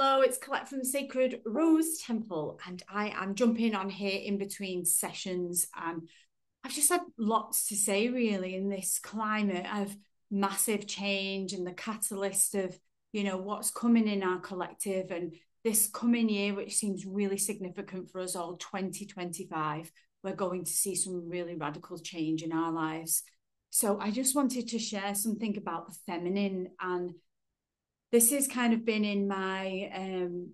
Hello, it's Collette from the Sacred Rose Temple, and I am jumping on here in between sessions. And I've just had lots to say, really, in this climate of massive change and the catalyst of, you know, what's coming in our collective and this coming year, which seems really significant for us all, 2025. We're going to see some really radical change in our lives. So I just wanted to share something about the feminine and this has kind of been in my um,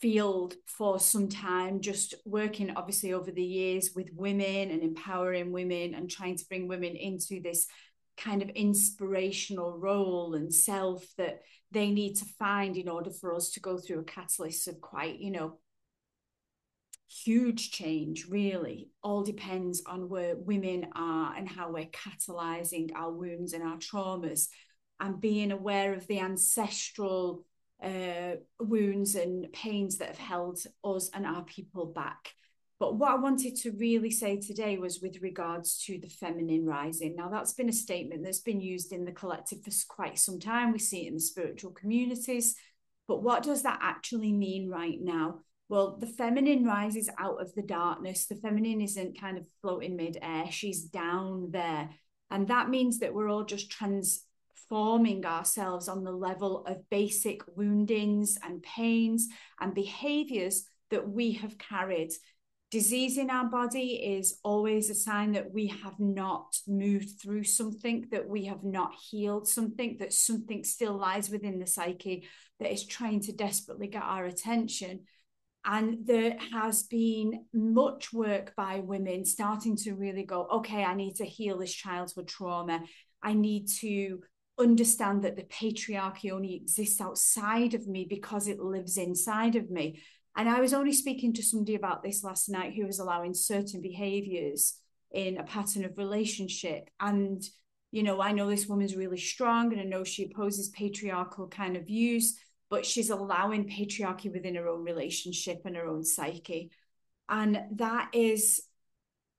field for some time, just working obviously over the years with women and empowering women and trying to bring women into this kind of inspirational role and self that they need to find in order for us to go through a catalyst of quite, you know, huge change, really. All depends on where women are and how we're catalyzing our wounds and our traumas and being aware of the ancestral uh, wounds and pains that have held us and our people back. But what I wanted to really say today was with regards to the feminine rising. Now, that's been a statement that's been used in the collective for quite some time. We see it in the spiritual communities. But what does that actually mean right now? Well, the feminine rises out of the darkness. The feminine isn't kind of floating mid air, she's down there. And that means that we're all just trans forming ourselves on the level of basic woundings and pains and behaviors that we have carried. Disease in our body is always a sign that we have not moved through something, that we have not healed something, that something still lies within the psyche that is trying to desperately get our attention. And there has been much work by women starting to really go, okay, I need to heal this childhood trauma. I need to understand that the patriarchy only exists outside of me because it lives inside of me. And I was only speaking to somebody about this last night who was allowing certain behaviors in a pattern of relationship. And, you know, I know this woman's really strong and I know she opposes patriarchal kind of views, but she's allowing patriarchy within her own relationship and her own psyche. And that is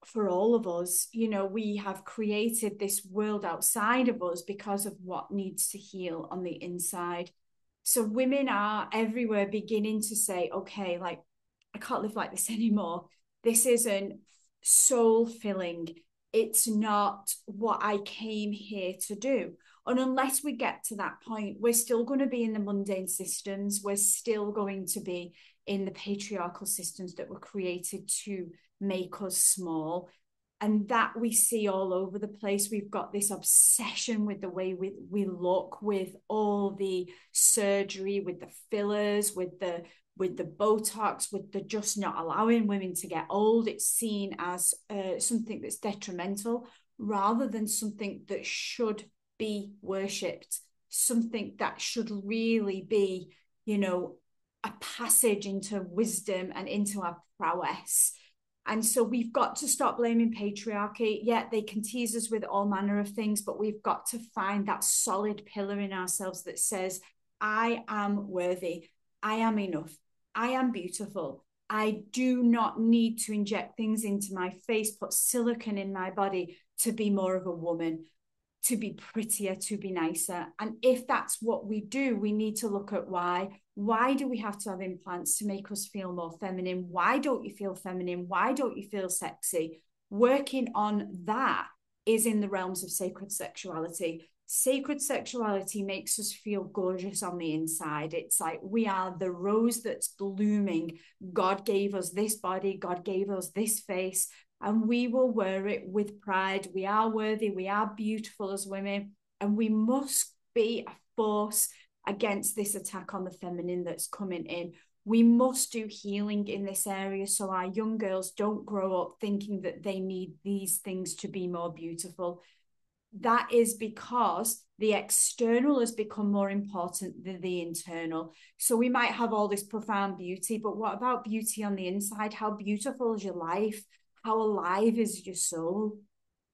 for all of us. You know, we have created this world outside of us because of what needs to heal on the inside. So women are everywhere beginning to say, okay, like, I can't live like this anymore. This isn't soul filling. It's not what I came here to do. And unless we get to that point, we're still going to be in the mundane systems. We're still going to be in the patriarchal systems that were created to make us small. And that we see all over the place. We've got this obsession with the way we, we look with all the surgery with the fillers with the with the botox with the just not allowing women to get old. It's seen as uh, something that's detrimental rather than something that should be worshipped. Something that should really be you know a passage into wisdom and into our prowess and so we've got to stop blaming patriarchy. Yeah, they can tease us with all manner of things, but we've got to find that solid pillar in ourselves that says, I am worthy. I am enough. I am beautiful. I do not need to inject things into my face, put silicon in my body to be more of a woman, to be prettier, to be nicer. And if that's what we do, we need to look at why why do we have to have implants to make us feel more feminine? Why don't you feel feminine? Why don't you feel sexy? Working on that is in the realms of sacred sexuality. Sacred sexuality makes us feel gorgeous on the inside. It's like we are the rose that's blooming. God gave us this body, God gave us this face, and we will wear it with pride. We are worthy, we are beautiful as women, and we must be a force against this attack on the feminine that's coming in. We must do healing in this area so our young girls don't grow up thinking that they need these things to be more beautiful. That is because the external has become more important than the internal. So we might have all this profound beauty, but what about beauty on the inside? How beautiful is your life? How alive is your soul?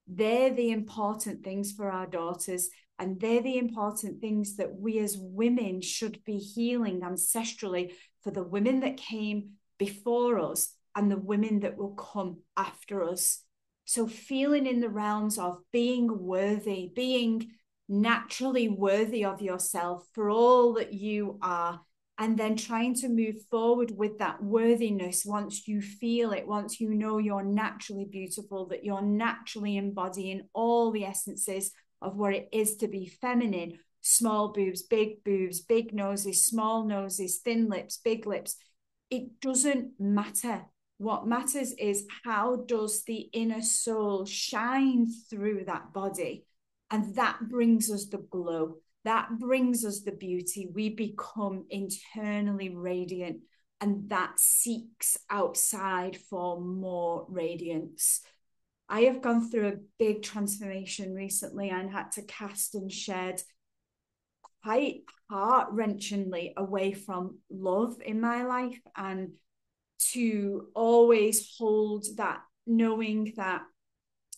They're the important things for our daughters. And they're the important things that we as women should be healing ancestrally for the women that came before us and the women that will come after us. So, feeling in the realms of being worthy, being naturally worthy of yourself for all that you are, and then trying to move forward with that worthiness once you feel it, once you know you're naturally beautiful, that you're naturally embodying all the essences of what it is to be feminine small boobs, big boobs, big noses, small noses, thin lips, big lips. It doesn't matter. What matters is how does the inner soul shine through that body? And that brings us the glow that brings us the beauty. We become internally radiant, and that seeks outside for more radiance. I have gone through a big transformation recently and had to cast and shed quite heart wrenchingly away from love in my life and to always hold that knowing that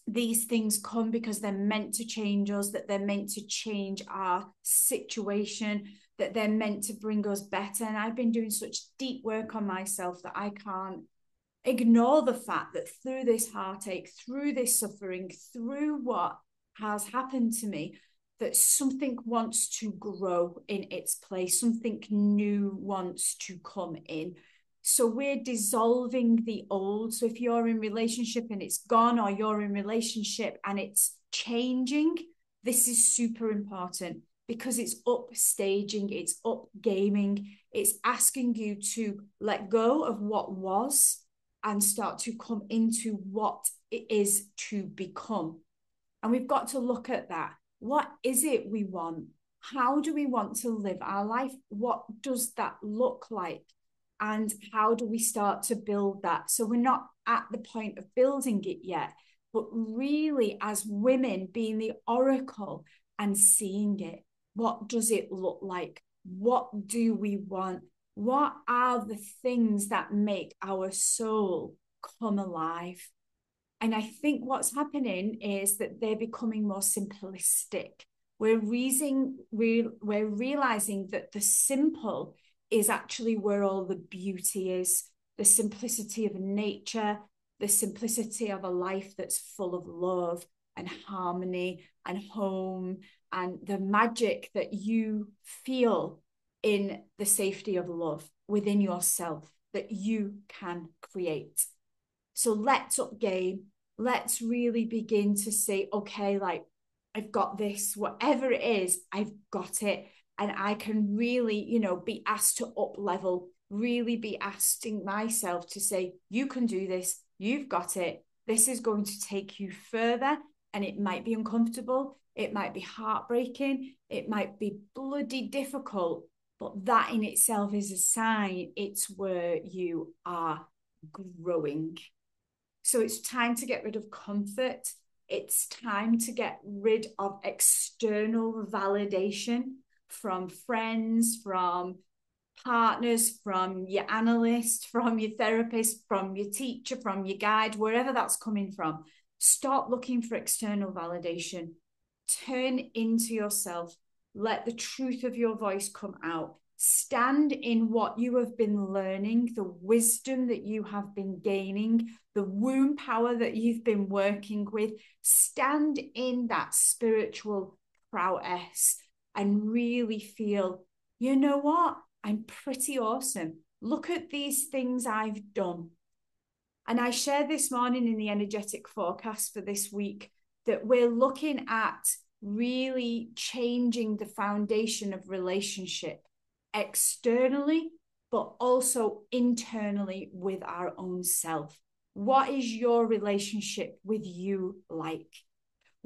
these things come because they're meant to change us, that they're meant to change our situation, that they're meant to bring us better. And I've been doing such deep work on myself that I can't ignore the fact that through this heartache, through this suffering, through what has happened to me, that something wants to grow in its place, something new wants to come in. So we're dissolving the old. So if you're in relationship and it's gone, or you're in relationship and it's changing, this is super important because it's upstaging, it's up gaming, it's asking you to let go of what was and start to come into what it is to become. And we've got to look at that. What is it we want? How do we want to live our life? What does that look like? and how do we start to build that so we're not at the point of building it yet but really as women being the oracle and seeing it what does it look like what do we want what are the things that make our soul come alive? And i think what's happening is that they're becoming more simplistic. We're reasoning we're, we're realizing that the simple is actually where all the beauty is. The simplicity of nature, the simplicity of a life that's full of love and harmony and home, and the magic that you feel in the safety of love within yourself that you can create. So let's up game. Let's really begin to say, okay, like I've got this, whatever it is, I've got it and I can really, you know, be asked to up level, really be asking myself to say, you can do this, you've got it. This is going to take you further, and it might be uncomfortable, it might be heartbreaking, it might be bloody difficult, but that in itself is a sign it's where you are growing. So it's time to get rid of comfort. It's time to get rid of external validation from friends, from partners, from your analyst, from your therapist, from your teacher, from your guide, wherever that's coming from. Stop looking for external validation. Turn into yourself. Let the truth of your voice come out. Stand in what you have been learning, the wisdom that you have been gaining, the womb power that you've been working with. Stand in that spiritual prowess and really feel, you know what? I'm pretty awesome. Look at these things I've done. And I shared this morning in the energetic forecast for this week that we're looking at really changing the foundation of relationship externally, but also internally with our own self. What is your relationship with you like?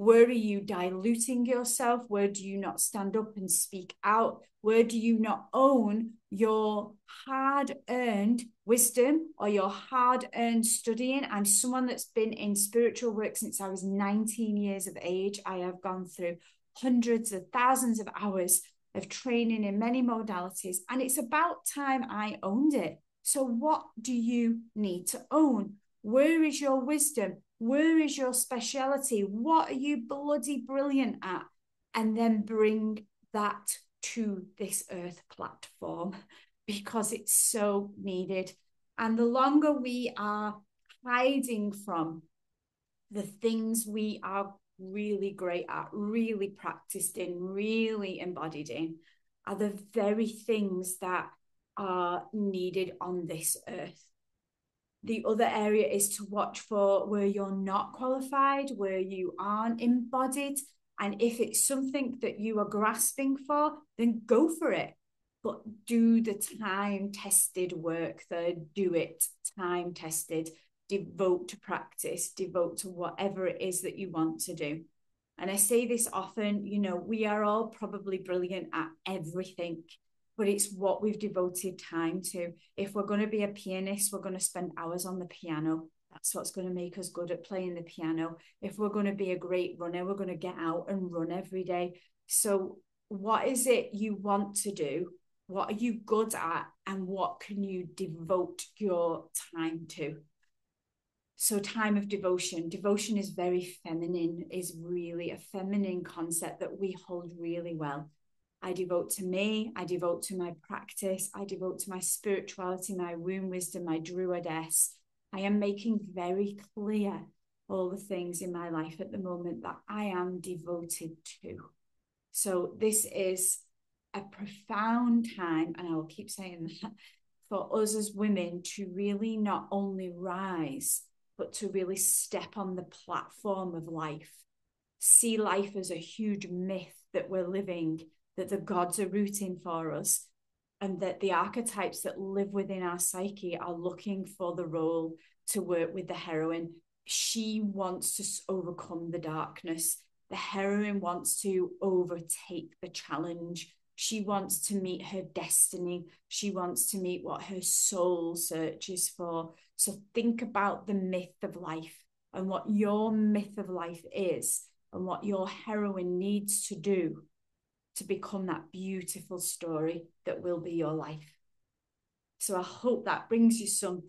Where are you diluting yourself? Where do you not stand up and speak out? Where do you not own your hard earned wisdom or your hard earned studying? I'm someone that's been in spiritual work since I was 19 years of age. I have gone through hundreds of thousands of hours of training in many modalities, and it's about time I owned it. So, what do you need to own? Where is your wisdom? Where is your speciality? What are you bloody brilliant at? And then bring that to this earth platform because it's so needed. And the longer we are hiding from the things we are really great at, really practiced in, really embodied in, are the very things that are needed on this earth. The other area is to watch for where you're not qualified, where you aren't embodied. And if it's something that you are grasping for, then go for it. But do the time tested work there, do it time tested, devote to practice, devote to whatever it is that you want to do. And I say this often, you know, we are all probably brilliant at everything but it's what we've devoted time to. If we're going to be a pianist, we're going to spend hours on the piano. That's what's going to make us good at playing the piano. If we're going to be a great runner, we're going to get out and run every day. So, what is it you want to do? What are you good at? And what can you devote your time to? So, time of devotion. Devotion is very feminine, is really a feminine concept that we hold really well. I devote to me, I devote to my practice, I devote to my spirituality, my womb wisdom, my druidess. I am making very clear all the things in my life at the moment that I am devoted to. So, this is a profound time, and I will keep saying that for us as women to really not only rise, but to really step on the platform of life, see life as a huge myth that we're living that the gods are rooting for us and that the archetypes that live within our psyche are looking for the role to work with the heroine. She wants to overcome the darkness. The heroine wants to overtake the challenge. She wants to meet her destiny. She wants to meet what her soul searches for. So think about the myth of life and what your myth of life is and what your heroine needs to do to become that beautiful story that will be your life. So I hope that brings you some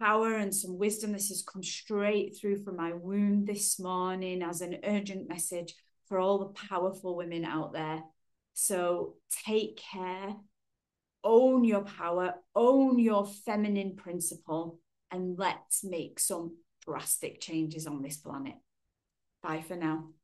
power and some wisdom. This has come straight through from my womb this morning as an urgent message for all the powerful women out there. So take care, own your power, own your feminine principle, and let's make some drastic changes on this planet. Bye for now.